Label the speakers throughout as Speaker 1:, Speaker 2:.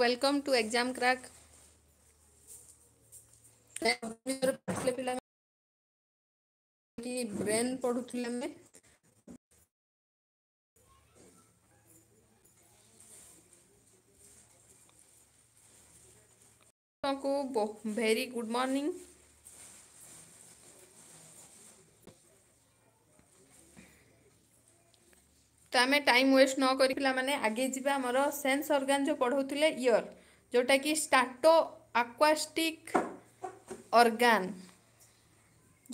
Speaker 1: Welcome to exam ક્રાક ପଢ଼ୁଥିଲେ ପିଲାମାନେ brain ପଢ଼ୁଥିଲେ ଆମେ ଆପଣଙ୍କୁ ଭେରି ଗୁଡ୍ ମର୍ଣ୍ଣିଂ তো ଆମେ ଟାଇମ୍ ୱେଷ୍ଟ ନ କରି ପିଲାମାନେ ଆଗେଇ ଯିବା ଆମର ସେନ୍ସ ଅର୍ଗାନ୍ ଯେଉଁ ପଢ଼ଉଥିଲେ ଇୟର୍ ଯେଉଁଟାକି ଷ୍ଟାଟୋ ଆକ୍ୱାଷ୍ଟିକ୍ ଅର୍ଗାନ୍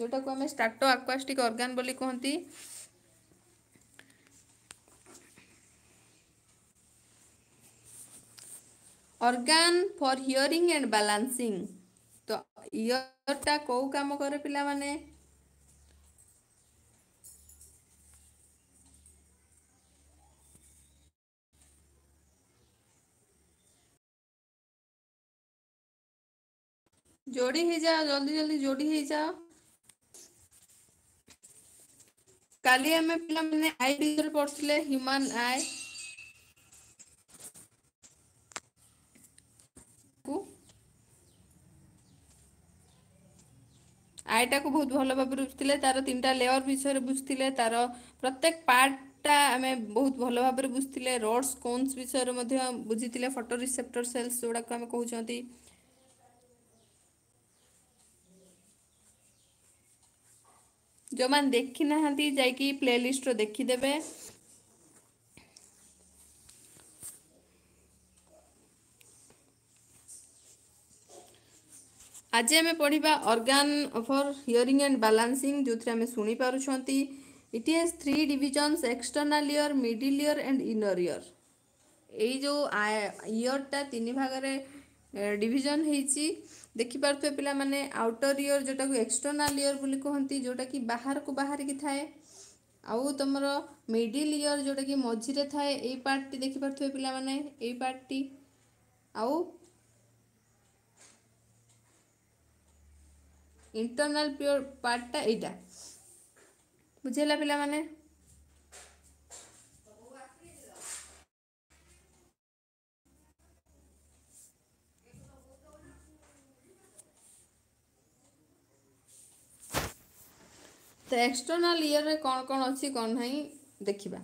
Speaker 1: ଯେଉଁଟାକୁ ଆମେ ଷ୍ଟାଟୋ ଆକ୍ୱାଷ୍ଟିକ୍ ଅର୍ଗାନ୍ ବୋଲି କୁହନ୍ତି organ for hearing and balancing তো ইয়রটা কেউ কাম করে পিলামানে जोड़ी ही जाओ जल्दी जल्दी जोड़ी ही जाओ काली आम पे आई विषय पढ़ुले ह्यूमान आई को आई टा को बहुत भल भाव बुझुले तारो तीन टा लेयर विषय बुझुले तारो प्रत्येक पार्ट टा आम बहुत भल भाव बुझुले रड्स कोन्स विषय बुझी फटो रिसेप्टर सेल्स जोडा जोड़ाक आम कहते ଯେଉଁମାନେ ଦେଖିନାହାନ୍ତି ଯାଇକି ପ୍ଲେଲିଷ୍ଟରୁ ଦେଖିଦେବେ ଆଜି ଆମେ ପଢ଼ିବା organ for hearing and balancing ଯେଉଁଥିରେ ଆମେ ଶୁଣିପାରୁଛନ୍ତି it has three divisions external ear middle ear and inner ear ଏଇ ଯେଉଁ ଇୟର୍ଟା ତିନି ଭାଗରେ ଡିଭିଜନ୍ ହେଇଛି देखिपे पे आउटर इयर जोटा एक्सटर्नाल इयर बोली कहते जोटा कि बाहर को बाहर की थाए आउ मिडिल इयर जोटा कि मझीरे थाए य पार्टी देखिपे पे पार्टी आउ इंटरनल पार्टा यहाँ बुझेगा पे ତ ଏକ୍ସଟର୍ନାଲ୍ ଇୟର୍ରେ କ'ଣ କ'ଣ ଅଛି କ'ଣ ନାହିଁ ଦେଖିବା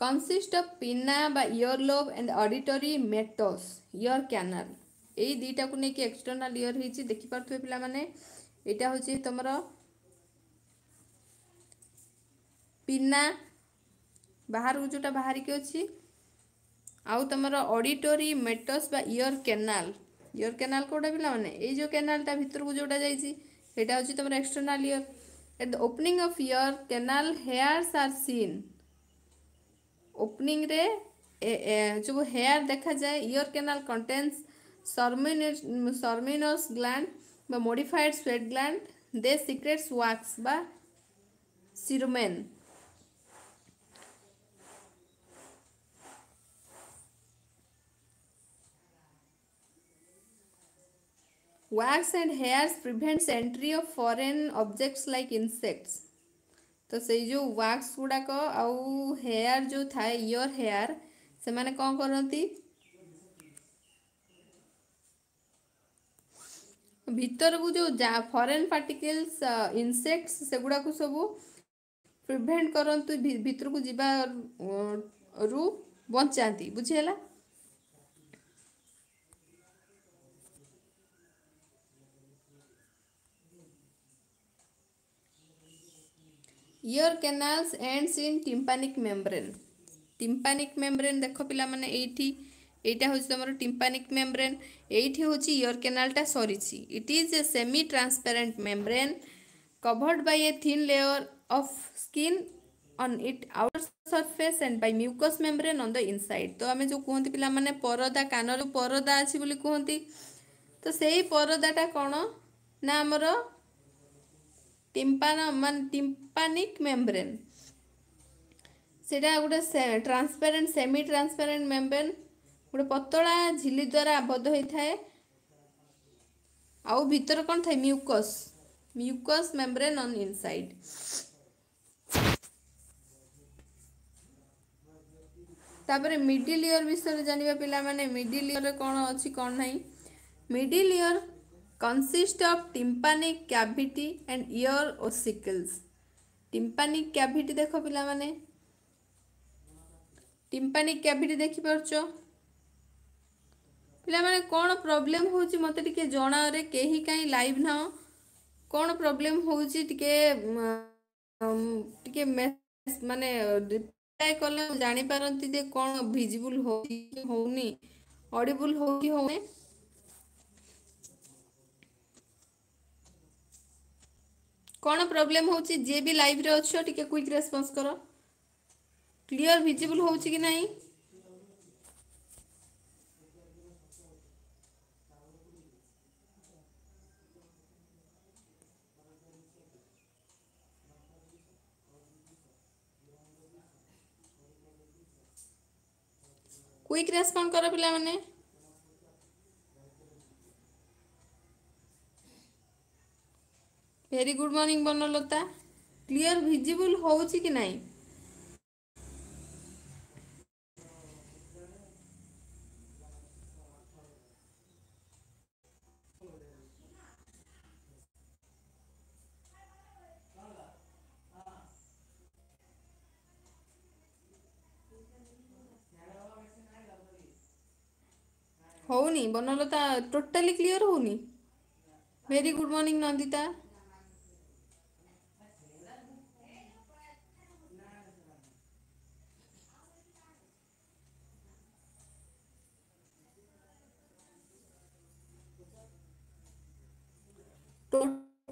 Speaker 1: କନସିଷ୍ଟ ଅଫ୍ ପିନା ବା ear lobe and auditory meatus ear canal ଏଇ ଦୁଇଟାକୁ ନେଇକି ଏକ୍ସଟର୍ନାଲ୍ ଇୟର୍ ହେଇଛି ଦେଖିପାରୁଥିବେ ପିଲାମାନେ ଏଇଟା ହେଉଛି ତୁମର ପିନା ବାହାରକୁ ଯେଉଁଟା ବାହାରିକି ଅଛି ଆଉ ତୁମର ଅଡିଟୋରୀ ମେଟସ୍ ବା ଇୟର୍ କେନାଲ୍ ଇୟର୍ କେନାଲ୍ କେଉଁଟା ପିଲାମାନେ ଏଇ ଯେଉଁ କେନାଲ୍ଟା ଭିତରକୁ ଯେଉଁଟା ଯାଇଛି ସେଇଟା ହେଉଛି ତୁମର external ear At the opening of your canal, hairs are seen. Opening रे जो hair देखा जाए your canal contains ceruminous gland বা modified sweat gland they secretes wax বা cerumen wax and hairs prevents entry of foreign objects like insects तो से जो wax गुड़ाक आउ हेयर जो थाए योर हेयर से मैंने कौन करती भीतर को जो फॉरेन पार्टिकल्स इनसेक्ट्स सेगुड़ा गुड़ाक सब प्रिभेन्ट करतु भितर को जीवा रु बचाती बुझेगा ear canals ends in tympanic membrane tympanic membrane ଦେଖ ପିଲାମାନେ ଏଇଠି এইটা হচ্ছে তোমার টিম্পানিক মেমব্রেন এইটি হচ্ছে ইয়র কেনালটা সরিছি it is a semi transparent membrane covered by a thin layer of skin on it outer surface and by mucous membrane on the inside তো আমি যে কুহতি পিলা মানে পরদা কানর পরদা আছে বলে কুহতি তো সেই পরদাটা কোণ না আমার ଟିମ୍ପାନ ମାନେ ଟିମ୍ପାନିକ୍ ମେମ୍ବ୍ରେନ୍ ସେଇଟା ଗୋଟେ ଟ୍ରାନ୍ସପାରେଣ୍ଟ ସେମି ଟ୍ରାନ୍ସପାରେଣ୍ଟ ମେମ୍ବ୍ରେନ୍ ଗୋଟେ ପତଳା ଝିଲି ଦ୍ୱାରା ଆବଦ୍ଧ ହୋଇଥାଏ ଆଉ ଭିତରେ କ'ଣ ଥାଏ mucus mucus membrane on inside ତାପରେ ମିଡିଲ୍ ଇୟର୍ ବିଷୟରେ ଜାଣିବା ପିଲାମାନେ ମିଡିଲ୍ ଇୟର୍ରେ କ'ଣ ଅଛି କ'ଣ ନାହିଁ middle ear consist of tympanic cavity and ear ossicles. Tympanic cavity দেখো পিলামানে tympanic cavity দেখি পারছো ପିଲାମାନେ କ'ଣ ପ୍ରୋବ୍ଲେମ୍ ହେଉଛି ମୋତେ ଟିକେ ଜଣାରେ କେହି କାହିଁ ଲାଇଭ୍ ନାହଁ କ'ଣ ପ୍ରୋବ୍ଲେମ୍ ହେଉଛି ଟିକେ ଟିକେ ମାନେ ରିପ୍ଲାଏ କଲେ ଜାଣିପାରନ୍ତି ଯେ କ'ଣ ଭିଜିବୁଲ୍ ହେଉଛି ହେଉନି ଅଡ଼ିବୁଲ୍ ହେଉଛି ହେଉନି କ'ଣ ପ୍ରୋବ୍ଲେମ୍ ହେଉଛି ଯିଏ ବି ଲାଇଭ୍ରେ ଅଛ ଟିକେ କ୍ୱିକ୍ ରେସ୍ପନ୍ସ କର କ୍ଲିଅର୍ ଭିଜିବୁଲ୍ ହେଉଛି କି ନାହିଁ কুইক রেসপন্ড কর পিলা মানে very good morning Banalata clear visible হচ্ছে কি নাই होनी बनलता टोटाली क्लीयर होनी very good morning Nandita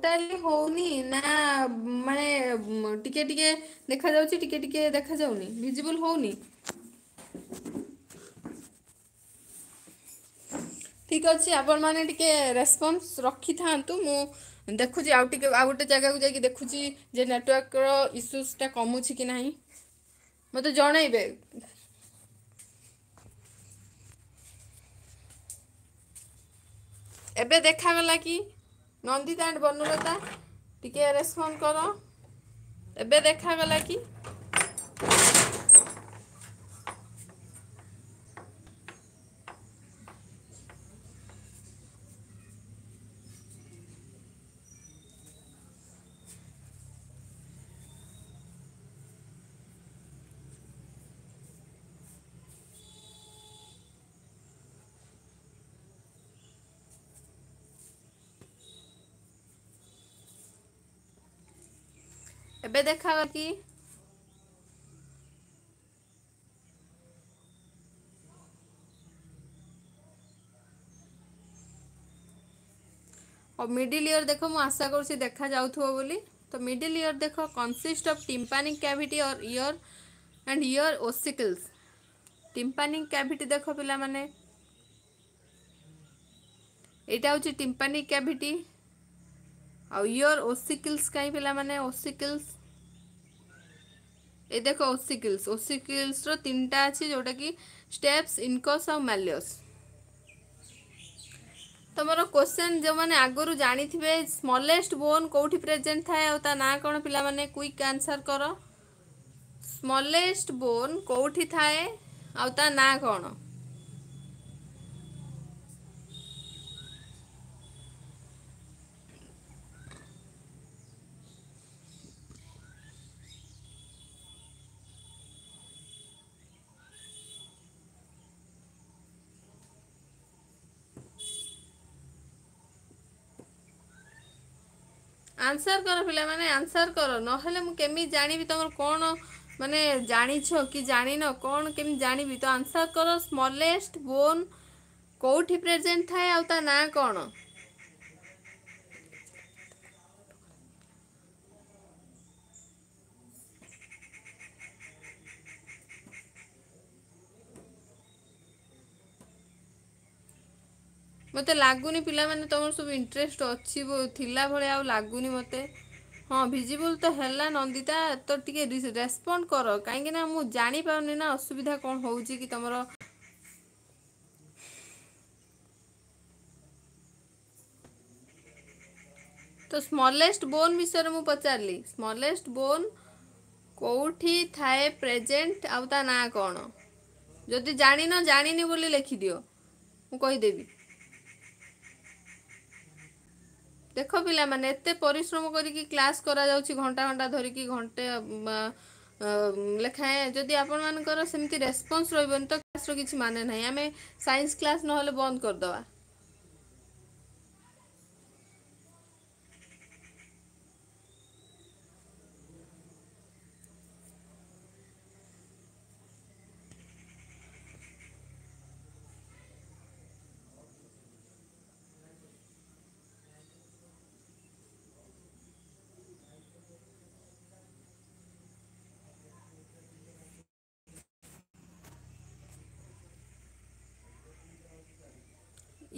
Speaker 1: totally ହଉନି ନା ମାନେ ଟିକେ ଟିକେ ଦେଖାଯାଉଛି ଟିକେ ଟିକେ ଦେଖାଯାଉନି ଭିଜିବୁଲ ହଉନି ଠିକ ଅଛି ଆପଣମାନେ ଟିକେ ରେସ୍ପନ୍ସ ରଖିଥାନ୍ତୁ ମୁଁ ଦେଖୁଛି ଆଉ ଟିକେ ଆଉ ଗୋଟେ ଜାଗାକୁ ଯାଇକି ଦେଖୁଛି ଯେ ନେଟୱାର୍କର ଇସ୍ୟୁସ୍ଟା କମୁଛି କି ନାହିଁ ମୋତେ ଜଣେଇବେ ଏବେ ଦେଖାଗଲା କି নন্দিতা আন্ড বর্ণলতা টিকিয়ে ରେସ୍ପଣ୍ଡ କର ଏବେ ଦେଖାଗଲା କି ଏବେ ଦେଖାଗ କି ଆଉ ମିଡିଲ ଇୟର ଦେଖ ମୁଁ ଆଶା କରୁଛି ଦେଖାଯାଉଥିବ ବୋଲି ତ ମିଡିଲ ଇୟର ଦେଖ consist of tympanic cavity or ear and ear ossicles tympanic cavity ଦେଖ ପିଲାମାନେ ଏଇଟା ହେଉଛି ଟିମ୍ପାନିକ କ୍ୟାଭିଟି ଆଉ ଇୟର ଓସିକଲ୍ସ କାହିଁ ପିଲାମାନେ ଓସିକଲ୍ସ ଏ ଦେଖ ଓସିକିଲ୍ସ ଓସିକିଲ୍ସର ତିନିଟା ଅଛି ଯେଉଁଟାକି ଷ୍ଟେପ୍ସ ଇନକସ୍ ଆଉ ମାଲିୟସ୍ ତୁମର କ୍ୱେଶ୍ଚନ୍ ଯେଉଁମାନେ ଆଗରୁ ଜାଣିଥିବେ ସ୍ମଲେଷ୍ଟ ବୋନ୍ କେଉଁଠି ପ୍ରେଜେଣ୍ଟ ଥାଏ ଆଉ ତା ନାଁ କ'ଣ ପିଲାମାନେ କ୍ୱିକ୍ ଆନ୍ସର୍ କର ସ୍ମଲେଷ୍ଟ ବୋନ୍ କେଉଁଠି ଥାଏ ଆଉ ତା ନାଁ କ'ଣ ଆନ୍ସର୍ କର ପିଲାମାନେ ଆନ୍ସର୍ କର ନହେଲେ ମୁଁ କେମିତି ଜାଣିବି ତୁମର କ'ଣ ମାନେ ଜାଣିଛ କି ଜାଣିନ କ'ଣ କେମିତି ଜାଣିବି ତ ଆନ୍ସର୍ କର ସ୍ମଲେଷ୍ଟ ବୋନ୍ କେଉଁଠି ପ୍ରେଜେଣ୍ଟ ଥାଏ ଆଉ ତା ନାଁ କ'ଣ ମୋତେ ଲାଗୁନି ପିଲାମାନେ ତୁମର ସବୁ ଇଣ୍ଟରେଷ୍ଟ ଅଛି ଥିଲା ଭଳିଆ ଆଉ ଲାଗୁନି ମୋତେ ହଁ ଭିଜିବୁଲ୍ ତ ହେଲା ନନ୍ଦିତା ତ ଟିକେ ରେସ୍ପଣ୍ଡ କର କାହିଁକିନା ମୁଁ ଜାଣିପାରୁନି ନା ଅସୁବିଧା କ'ଣ ହେଉଛି କି ତୁମର ତ ସ୍ମଲେଷ୍ଟ ବୋନ୍ ବିଷୟରେ ମୁଁ ପଚାରିଲି ସ୍ମଲେଷ୍ଟ ବୋନ୍ କେଉଁଠି ଥାଏ ପ୍ରେଜେଣ୍ଟ ଆଉ ତା ନାଁ କ'ଣ ଯଦି ଜାଣିନ ଜାଣିନି ବୋଲି ଲେଖିଦିଅ ମୁଁ କହିଦେବି দেখ ପିଲାମାନେ ଏତେ ପରିଶ୍ରମ କରିକି କ୍ଲାସ୍ କରାଯାଉଛି ଘଣ୍ଟା ଘଣ୍ଟା ଧରିକି ଘଣ୍ଟେ ଲେଖାଏଁ ଯଦି ଆପଣମାନଙ୍କର ସେମିତି ରେସ୍ପନ୍ସ ରହିବନି ତ କ୍ଲାସ୍ର କିଛି ମାନେ ନାହିଁ ଆମେ ସାଇନ୍ସ କ୍ଲାସ୍ ନହେଲେ ବନ୍ଦ କରିଦେବା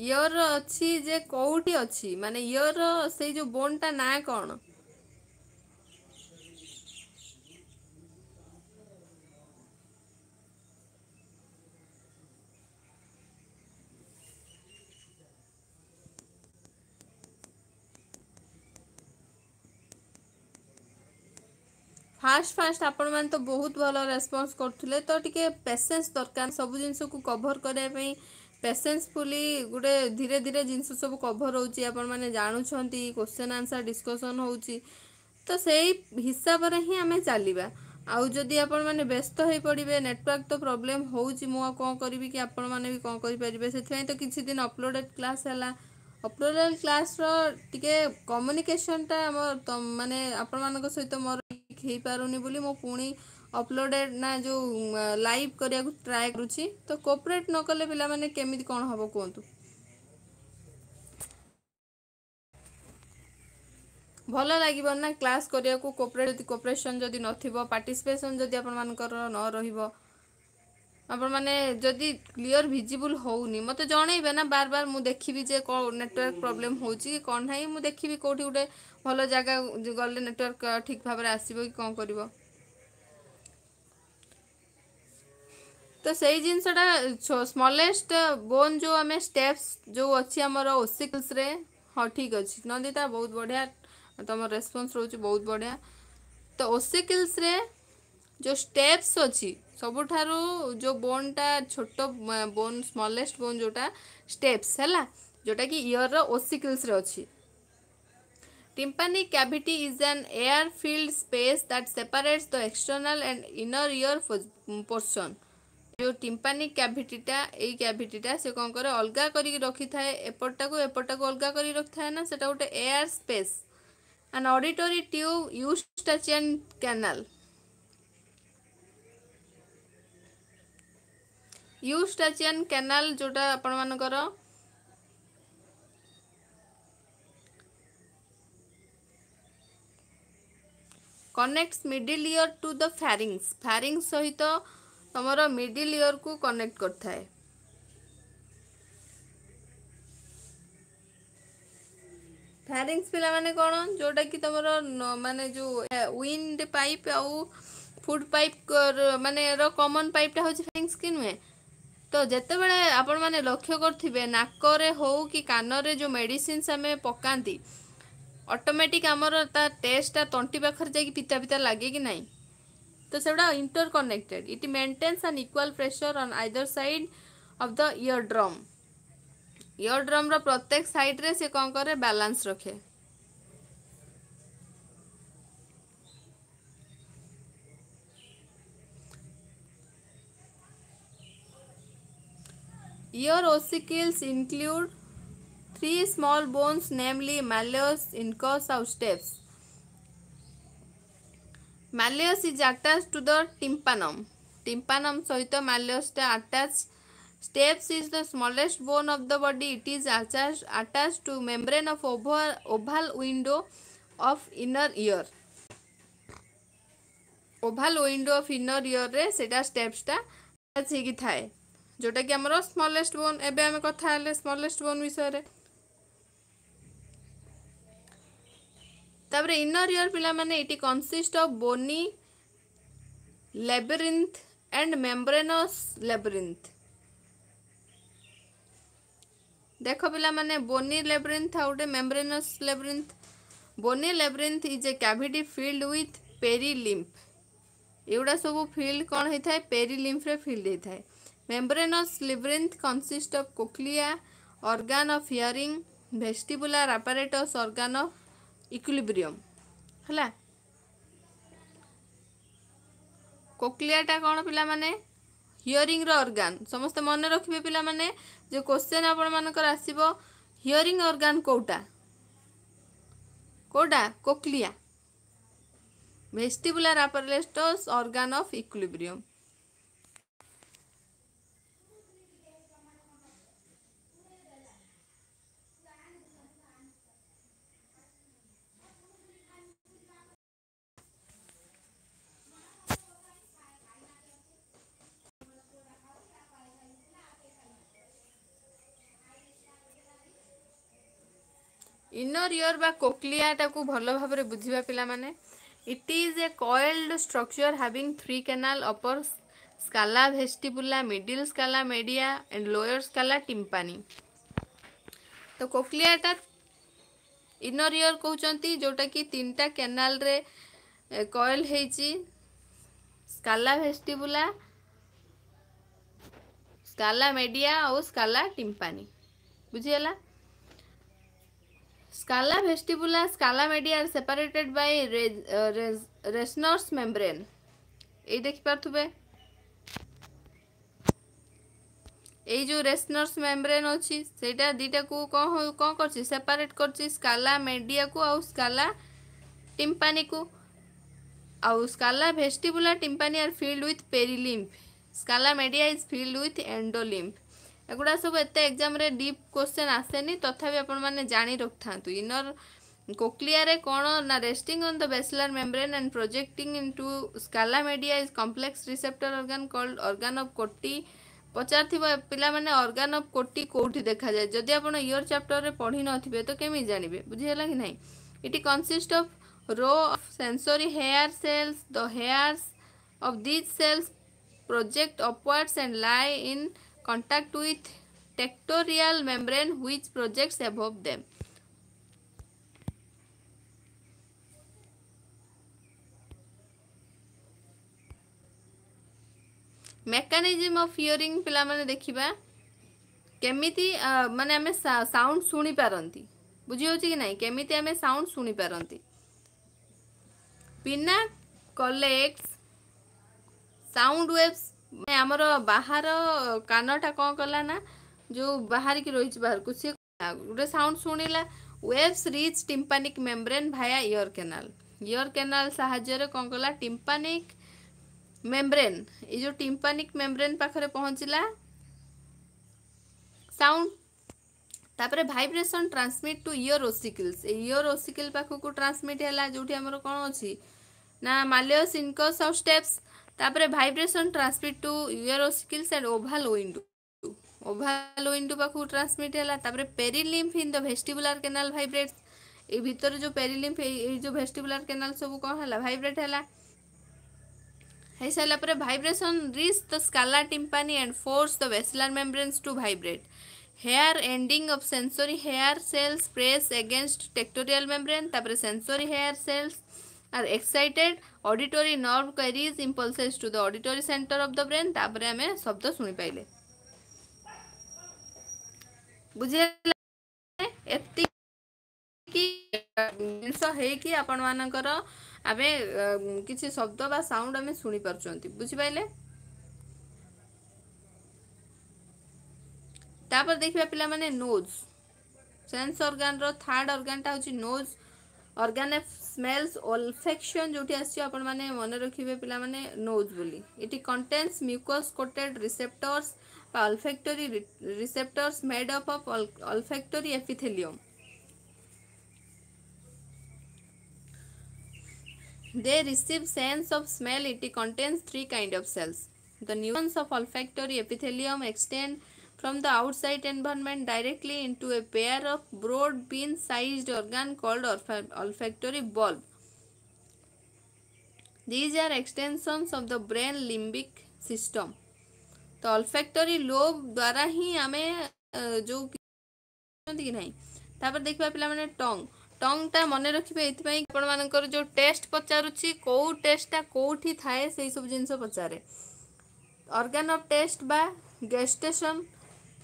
Speaker 1: ଇୟର ଅଛି ଯେ କୋଉଠି ଅଛି ମାନେ ଇୟର ସେଇ ଯୋଉ ବୋନ୍ଟା ନାଁ କ'ଣ ফাস্ট ফাষ্ট আপনার তো বহুত ভালো রেসপন্স করুলে তো টিকি পেসেন্স দরকার সবু জিনিসক কভর করা পেসেন্সফুলি ଗୋଟେ ଧୀରେ ଧୀରେ ଜିନିଷ ସବୁ କଭର୍ ହେଉଛି ଆପଣମାନେ ଜାଣୁଛନ୍ତି କୋଶ୍ଚେନ୍ ଆନ୍ସର୍ ଡିସ୍କସନ୍ ହେଉଛି ତ ସେଇ ହିସାବରେ ହିଁ ଆମେ ଚାଲିବା ଆଉ ଯଦି ଆପଣମାନେ ବ୍ୟସ୍ତ ହୋଇପଡ଼ିବେ ନେଟୱାର୍କ ତ ପ୍ରୋବ୍ଲେମ୍ ହେଉଛି ମୁଁ ଆଉ କ'ଣ କରିବି କି ଆପଣମାନେ ବି କ'ଣ କରିପାରିବେ ସେଥିପାଇଁ ତ କିଛି ଦିନ ଅପଲୋଡ଼େଡ଼୍ କ୍ଲାସ୍ ହେଲା ଅପଲୋଡ଼େଡ଼୍ କ୍ଲାସ୍ର ଟିକେ କମ୍ୟୁନିକେସନ୍ଟା ଆମ ମାନେ ଆପଣମାନଙ୍କ ସହିତ ମୋର ହେଇପାରୁନି ବୋଲି ମୁଁ ପୁଣି ଅପଲୋଡ଼େଡ଼ ନା ଯେଉଁ ଲାଇଭ୍ କରିବାକୁ ଟ୍ରାଏ କରୁଛି ତ କୋପରେଟ୍ ନକଲେ ପିଲାମାନେ କେମିତି କ'ଣ ହେବ କୁହନ୍ତୁ ଭଲ ଲାଗିବ ନା କ୍ଲାସ୍ କରିବାକୁ କୋପରେଟ୍ ଯଦି କୋପରେସନ୍ ଯଦି ନଥିବ ପାର୍ଟିସିପେସନ୍ ଯଦି ଆପଣମାନଙ୍କର ନ ରହିବ ଆପଣମାନେ ଯଦି କ୍ଲିଅର୍ ଭିଜିବୁଲ୍ ହେଉନି ମୋତେ ଜଣେଇବେ ନା ବାର ବାର ମୁଁ ଦେଖିବି ଯେ କ'ଣ ନେଟୱାର୍କ ପ୍ରୋବ୍ଲେମ୍ ହେଉଛି କି କ'ଣ ନାହିଁ ମୁଁ ଦେଖିବି କେଉଁଠି ଗୋଟେ ଭଲ ଜାଗା ଗଲେ ନେଟୱାର୍କ ଠିକ୍ ଭାବରେ ଆସିବ କି କ'ଣ କରିବ তো সেই জিনিসটা স্মলেস্ট বোন ଯେଉଁ ଆମେ ଷ୍ଟେପ୍ସ ଯେଉଁ ଅଛି ଆମର ଓସିକ୍ସରେ ହଁ ଠିକ୍ ଅଛି ନନ୍ଦିତା ବହୁତ ବଢ଼ିଆ ତୁମ ରେସ୍ପନ୍ସ ରହୁଛି ବହୁତ ବଢ଼ିଆ ତ ଓସିକ୍ସରେ ଯେଉଁ ଷ୍ଟେପ୍ସ ଅଛି ସବୁଠାରୁ ଯେଉଁ ବୋନ୍ଟା ଛୋଟ ବୋନ୍ ସ୍ମଲେଷ୍ଟ ବୋନ୍ ଯେଉଁଟା ଷ୍ଟେପ୍ସ ହେଲା ଯେଉଁଟାକି ଇୟର୍ର ଓସିକ୍ସରେ ଅଛି Tympanic cavity is an air-filled space that separates the external and inner ear portion ଯେଉଁ ଟିମ୍ପାନିକ୍ କ୍ୟାଭିଟିଟା ଏଇ କ୍ୟାଭିଟିଟା ସେ କ'ଣ କରେ ଅଲଗା କରିକି ରଖିଥାଏ ଏପଟଟାକୁ ଏପଟଟାକୁ ଅଲଗା କରି ରଖିଥାଏ ନା ସେଟା ଗୋଟେ air space and auditory tube Eustachian canal Eustachian canal ଯେଉଁଟା ଆପଣମାନଙ୍କର connects middle ear to the pharynx pharynx ସହିତ ତମର ମିଡ଼ିଲ୍ ଇୟର୍କୁ କନେକ୍ଟ କରିଥାଏ ଫ୍ୟାରିଙ୍ଗସ୍ ପିଲାମାନେ କ'ଣ ଯେଉଁଟାକି ତମର ମାନେ ଯେଉଁ ୱିଣ୍ଡ ପାଇପ୍ ଆଉ ଫୁଡ଼ ପାଇପ୍ ମାନେ ର କମନ୍ ପାଇପ୍ଟା ହେଉଛି ଫ୍ୟାରିଙ୍ଗସ୍ କି ନୁହେଁ ତ ଯେତେବେଳେ ଆପଣମାନେ ଲକ୍ଷ୍ୟ କରିଥିବେ ନାକରେ ହେଉ କି କାନରେ ଯେଉଁ ମେଡ଼ିସିନ୍ସ ଆମେ ପକାନ୍ତି ଅଟୋମେଟିକ୍ ଆମର ତା ଟେଷ୍ଟଟା ତଣ୍ଟି ପାଖରେ ଯାଇକି ପିତା ପିତା ଲାଗେ କି ନାହିଁ तो सेगुड़ा interconnected it maintains and equal pressure on either side of the ear drum ear drum रत्येक सैड्रे सी कौन करे बालान्स रखे ear ossicles include three small bones namely malleus, incus आउ stapes Malleus is attached to the tympanum. Tympanum sohito malleus attached. Stapes is the smallest bone of the body. It is attached, attached to membrane of oval, oval window of inner ear. Oval window of inner ইয়র্রে সেটা স্টেপসটা attach হয়েকি থাকে যেটা কি আমার smallest বোন এবে আমি কথা হলে স্মলেস্ট বোন বিষয়ে ତାପରେ ଇନର ଇୟର ପିଲାମାନେ it consist of bony labyrinth and membranous labyrinth ଦେଖ ପିଲାମାନେ ବୋନି ଲେବ୍ରିନ୍ଥ ଆଉ ଗୋଟେ membranous labyrinth bony labyrinth is a cavity filled with perilymph ଏଗୁଡ଼ା ସବୁ ଫିଲ୍ଡ କ'ଣ ହେଇଥାଏ ପେରି ଲିମ୍ଫରେ ଫିଲ୍ଡ ହେଇଥାଏ membranous labyrinth consist of cochlea organ of hearing vestibular apparatus organ of equilibrium ହେଲା କୋକ୍ଲିଆଟା କ'ଣ ପିଲାମାନେ ହିୟରିଂର ଅର୍ଗାନ୍ ସମସ୍ତେ ମନେ ରଖିବେ ପିଲାମାନେ ଯେ କୋଶ୍ଚେନ୍ ଆପଣମାନଙ୍କର ଆସିବ ହିୟରିଂ ଅର୍ଗାନ୍ କେଉଁଟା କେଉଁଟା cochlea vestibular apparatus organ of equilibrium inner ear ବା କୋକ୍ଲିଆଟାକୁ ଭଲ ଭାବରେ ବୁଝିବା ପିଲାମାନେ it is a coiled structure having three canal upper scala ଭେଷ୍ଟିବୁଲା middle scala media and lower scala tympani ତ କୋକ୍ଲିଆଟା ଇନର ଇୟର କହୁଛନ୍ତି ଯେଉଁଟାକି ତିନିଟା କେନାଲରେ କଏଲ୍ ହେଇଛି ସ୍କାଲା ଭେଷ୍ଟିବୁଲା ସ୍କାଲା ମେଡ଼ିଆ ଆଉ ସ୍କାଲା ଟିମ୍ପାନି ବୁଝିଗଲା Scala vestibula, scala media are separated by Reznors membrane. এই দেখি পারুবে এই যে রেসনর্স মেমব্রেন অছি সেটা দুইটা কু কম করছি সেপারেট করছি স্কালা মেডিয়া কু আউ স্কালা টিম্পানি কু আউ scala ভেস্টিবুলা tympani are filled with perilymph scala media is filled with endolymph ଏଗୁଡ଼ା ସବୁ ଏତେ ଏକ୍ଜାମ୍ରେ ଡିପ୍ କୋଶ୍ଚେନ୍ ଆସେନି ତଥାପି ଆପଣମାନେ ଜାଣି ରଖିଥାନ୍ତୁ ଇନର୍ କୋକ୍ଲିଆରେ କ'ଣ ନା resting on the basilar membrane and projecting into scala media is complex receptor organ called organ of Corti ପଚାରିଥିବ ପିଲାମାନେ ଅର୍ଗାନ୍ ଅଫ୍ କୋଟି କେଉଁଠି ଦେଖାଯାଏ ଯଦି ଆପଣ ଇୟର ଚାପ୍ଟରରେ ପଢ଼ି ନଥିବେ ତ କେମିତି ଜାଣିବେ ବୁଝିହେଲା କି ନାହିଁ it consist of row of sensory hair cells the hairs of these cells project upwards and lie in contact with tectorial membrane which projects above them mechanism of hearing पे देखा केमी मान आम साउंड शुणी पारती बुझी कि नहीं केमी आम साउंड शुणी पारती पिना कलेक्ट साउंड वेब्स ଆମର ବାହାର କାନଟା କ'ଣ କଲା ନା ଯେଉଁ ବାହାରିକି ରହିଛି ବାହାରକୁ ସେ ଗୋଟେ ସାଉଣ୍ଡ ଶୁଣିଲା waves reach tympanic membrane via ear canal ear canal ସାହାଯ୍ୟରେ କ'ଣ କଲା ଟିମ୍ପାନିକ୍ ମେମ୍ବ୍ରେନ୍ ଏଇ ଯେଉଁ ଟିମ୍ପାନିକ୍ ମେମ୍ବ୍ରେନ୍ ପାଖରେ ପହଞ୍ଚିଲା ସାଉଣ୍ଡ ତାପରେ vibration transmit to ear ossicles ଏଇ ଇୟର୍ ଓସିକିଲ୍ ପାଖକୁ ଟ୍ରାନ୍ସମିଟ୍ ହେଲା ଯେଉଁଠି ଆମର କ'ଣ ଅଛି ନା ମାଲିୟସ୍ ଇନକସ୍ ଆଉ ଷ୍ଟେପ୍ସ तापर vibration transmit to your ossicles and oval window oval window पाख ट्रांसमिट है perilymph in the vestibular canal vibrate ये भितर जो पेरिलिम्फ जो भेस्टिबुलार केनाल सब कौन है भाइब्रेट है हो सर vibration reach the scala tympani and force the basilar membranes to vibrate hair ending of sensory hair cells press against tectorial membrane sensory hair cells are excited auditory nerve carries impulses to the auditory centre of the brain तापर आम शब्द शुणी पाइले बुझे कि आपण मानकर आम शब्द बा साउंड आम शुणी पार बुझिपाले तापर देखा पे नोज सेन्स अर्गान रर्ड अर्गानटा हूँ नोज অর্গানিক স্মেলস ওলফেকশন যেটি আসছে আপনার মনে রাখবে পিলা মানে নোজ বলি এটি কন্টেন্টস মিউকোস কোটেড রিসেপ্টর্স বা olfactory receptors made of of olfactory epithelium They receive sense of smell. It contains three kind of cells. The neurons of olfactory epithelium extend from the outside environment directly into a pair of broad bean sized organ called olfactory bulb. These are extensions of the brain limbic system. The तो अल्फेक्टरी lobe द्वारा ही आमे जो कि ना pila mane tongue. टंग টংটা মনে রাখবে এইপাই আপনার যে টেস্ট পচারুছি কেউ টেস্টটা কোটি থাকে সেই সব জিনিস পচারে অর্গান অফ টেস্ট বা gustation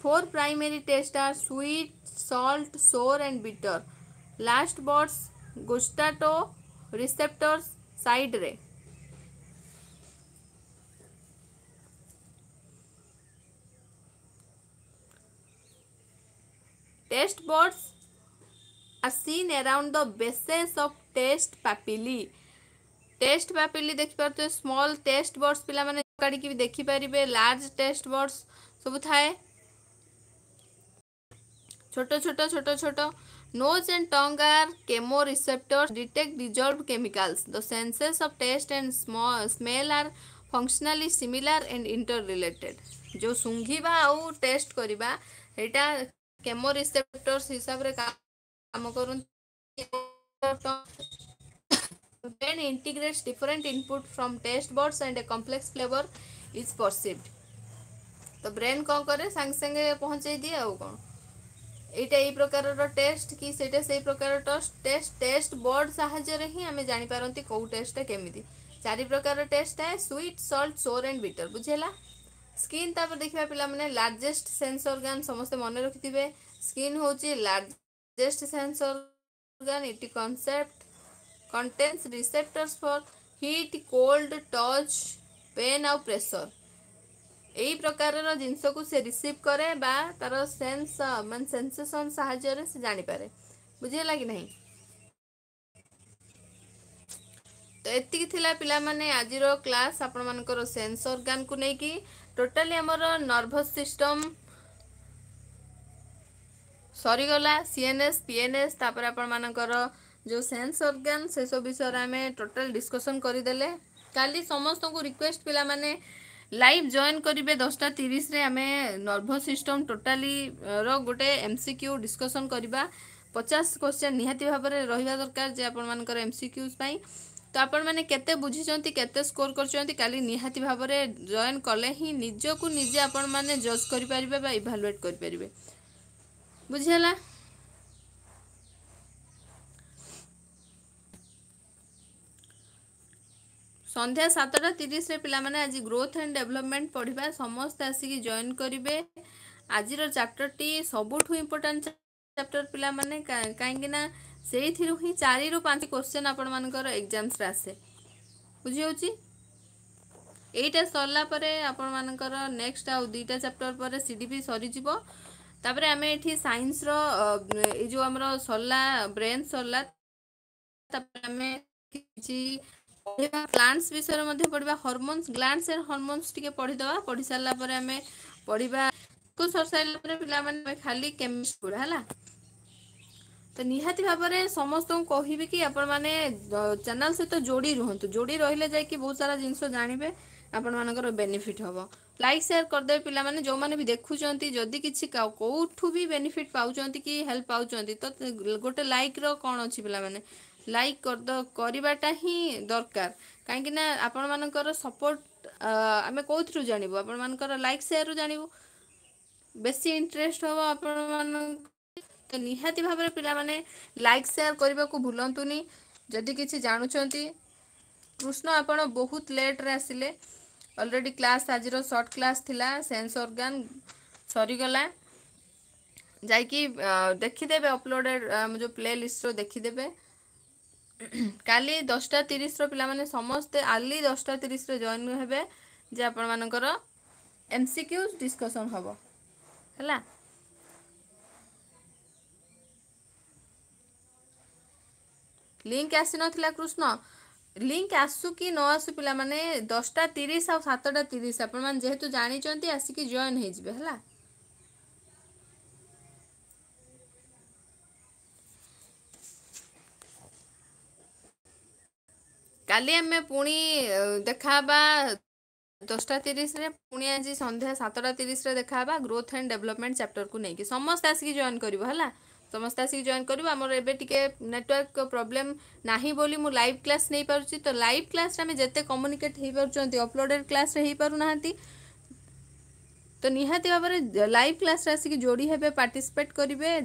Speaker 1: four primary taste are sweet salt sour and bitter last buds gustatory receptor side रे taste buds are seen around the bases of taste papillae taste papillae देख पार्थे स्मॉल टेस्ट बर्ड्स पे काढ़ देखिपारे large taste buds सब थाए ছোট ছোট ছোট ছোট nose and tongue are chemoreceptors detect dissolved chemicals the senses of taste and smell are functionally similar and interrelated जो ଶୁଙ୍ଘିବା ଆଉ ଟେଷ୍ଟ କରିବା ଏଇଟା କେମୋରିସେପ୍ଟର୍ସ ହିସାବରେ କାମ କରନ୍ତି brain integrates different input from taste buds and a complex flavour is perceived ତ brain କ'ଣ କରେ ସାଙ୍ଗେ ସାଙ୍ଗେ ପହଞ୍ଚେଇ ଦିଏ ଆଉ କ'ଣ এইটা এই প্রকারর টেস্ট কি সেটা সেই প্রকার টেস্ট টেস্ট বোর্ড সাহায্যে হি আমি জানি জাঁপারতি কেউ টেস্টটা কেমিতি চারি প্রকার টেস্ট আছে sweet salt sour and bitter বুঝেলা স্কিন দেখিবা পিলা মানে লার্জেস্ট সেন্স অর্গান সমস্ত মনে রাখিবে স্কিন হচ্ছে লার্জেস্ট সেন্স অর্গান এটি concept contains receptors for heat cold touch pain আউ প্রেসর ଏଇ ପ୍ରକାରର ଜିନିଷକୁ ସେ ରିସିଭ୍ କରେ ବା ତାର ସେନ୍ସ ମାନେ ସେନ୍ସେସନ୍ ସାହାଯ୍ୟରେ ସେ ଜାଣିପାରେ ବୁଝିହେଲା କି ନାହିଁ ତ ଏତିକି ଥିଲା ପିଲାମାନେ ଆଜିର କ୍ଲାସ୍ ଆପଣମାନଙ୍କର ସେନ୍ସ ଅର୍ଗାନ୍କୁ ନେଇକି ଟୋଟାଲି ଆମର ନର୍ଭସ୍ ସିଷ୍ଟମ୍ ସରିଗଲା ସିଏନ୍ଏସ୍ ପିଏନ୍ଏସ୍ ତାପରେ ଆପଣମାନଙ୍କର ଯେଉଁ ସେନ୍ସ ଅର୍ଗାନ୍ ସେସବୁ ବିଷୟରେ ଆମେ ଟୋଟାଲ ଡିସ୍କସନ୍ କରିଦେଲେ କାଲି ସମସ୍ତଙ୍କୁ ରିକ୍ୱେଷ୍ଟ ପିଲାମାନେ লাইভ জয়েন করবে দশটা তিরিশে আমি নর্ভস সিষ্টম টোটালি গোটে এমসিক্যু ডিসকসন করা পচাশ কোশ্চেন নিহতি ভাবে রহবা দরকার যে আপনার এমসিক্যুজ পাই তো আপনার কেতে বুঝিছেন কেতে স্কোর করছেন কালি নিহতি ভাবে জয়েন কলে হি নিজকু নিজে আপনার জজ করে পারে বা ইভালুয়েট করে পারে বুঝিলা সন্ধ্যা সাতটা তিরিশে পিলামানে আজ গ্রোথ এন্ড ডেভেলপমেন্ট পড়া সমস্ত আসিকি জয়েন করবে আজর চ্যাপ্টরটি সবুঠু ইম্পর্টাট চ্যাপ্টর পিলামানে কিন্তু না সেইথির হি চারি পাঁচ কোশ্চেন আপন আপনার এক্সামসরে আসে বুঝি হচ্ছে এইটা সরলা পরে আপন আপনার নেক্সট আউ দুইটা চ্যাপ্টর পরে সিডিপি সরিযোগ তাপরে আমি এটি সাইন্সর এই যে আমার সরলা ব্রেন সরলা তাপরে আমি কিছু পড়িবা গ্লান্ডস বিষୟରେ ମଧ୍ୟ ପଢିବା ହରମୋନ୍ସ ଗ୍ଲାଣ୍ଡସ୍ ଆଣ୍ଡ ହରମୋନ୍ସ ଟିକେ ପଢିଦେବା ପଢି ସାରିଲା ପରେ ଆମେ ପଢିବା କୁ ସରିସାରିଲା ପରେ ପିଲାମାନେ ଆମେ ଖାଲି କେମିଷ୍ଟ୍ରି ପଢା ହେଲା ତ ନିହାତି ଭାବରେ ସମସ୍ତଙ୍କୁ କହିବି କି ଆପଣମାନେ ଚ୍ୟାନେଲ ସହିତ ଯୋଡ଼ି ରୁହନ୍ତୁ ଯୋଡ଼ି ରହିଲେ ଯାଇକି ବହୁତ ସାରା ଜିନିଷ ଜାଣିବେ ଆପଣମାନଙ୍କର ବେନିଫିଟ୍ ହେବ ଲାଇକ୍ ସେୟାର କରିଦେବେ ପିଲାମାନେ ଯେଉଁମାନେ ବି ଦେଖୁଛନ୍ତି ଯଦି କିଛି କେଉଁଠୁ ବି ବେନିଫିଟ୍ ପାଉଛନ୍ତି କି ହେଲ୍ପ ପାଉଛନ୍ତି ତ ଗୋଟେ ଲାଇକ୍ର କ'ଣ ଅଛି ପିଲାମାନେ ଲାଇକ୍ କରିଦ କରିବାଟା ହିଁ ଦରକାର କାହିଁକିନା ଆପଣମାନଙ୍କର ସପୋର୍ଟ ଆମେ କେଉଁଥିରୁ ଜାଣିବୁ ଆପଣମାନଙ୍କର ଲାଇକ୍ ସେୟାରରୁ ଜାଣିବୁ ବେଶୀ ଇଣ୍ଟରେଷ୍ଟ ହେବ ଆପଣମାନଙ୍କ ତ ନିହାତି ଭାବରେ ପିଲାମାନେ ଲାଇକ୍ ସେୟାର କରିବାକୁ ଭୁଲନ୍ତୁନି ଯଦି କିଛି ଜାଣୁଛନ୍ତି କୃଷ୍ଣ ଆପଣ ବହୁତ ଲେଟ୍ରେ ଆସିଲେ ଅଲରେଡ଼ି କ୍ଲାସ୍ ଆଜିର ସର୍ଟ କ୍ଲାସ୍ ଥିଲା ସେନ୍ସ ଅର୍ଗାନ୍ ସରିଗଲା ଯାଇକି ଦେଖିଦେବେ ଅପଲୋଡ଼େଡ଼ ଯେଉଁ ପ୍ଲେ ଲିଷ୍ଟର ଦେଖିଦେବେ কালি দশটা তিরিশର ପିଲାମାନେ ସମସ୍ତେ ଆଲି ଦଶଟା ତିରିଶରେ ଜଏନ୍ ହେବେ ଯେ ଆପଣମାନଙ୍କର ଏମ୍ ସି କ୍ୟୁ ଡିସ୍କସନ୍ ହେବ ହେଲା আসি ଆସିନଥିଲା କୃଷ୍ଣ লিঙ্ক আসু কি ন আসু মানে দশটা তিরিশ আউ সাতটা তিরিশ আপনার যেহেতু জাঁচ আসিকি জয়েন হয়ে যাবে হ্যাঁ काली आम पुणी देखा दसटा तीस पुणी आज सन्या सतटा तीस देखा ग्रोथ एंड डेवलपमेंट चैप्टर को लेकिन समस्त आसिक जॉन कर समस्त आसिक जॉन कर नेटवर्क प्रोब्लेम ना बोली मुझ लाइव क्लास नहीं पार्टी तो लाइव क्लास जिते कम्युनिकेट हो पार्टी अपलोडेड क्लास तो निहाती भाव में लाइव क्लास आसिक जोड़ी हे पार्टिसपेट करेंगे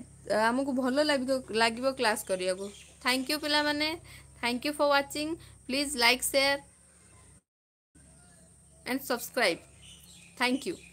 Speaker 1: आमको भल लग लगे क्लास करने को थैंक यू पे thank you for watching Please like, share and subscribe. Thank you.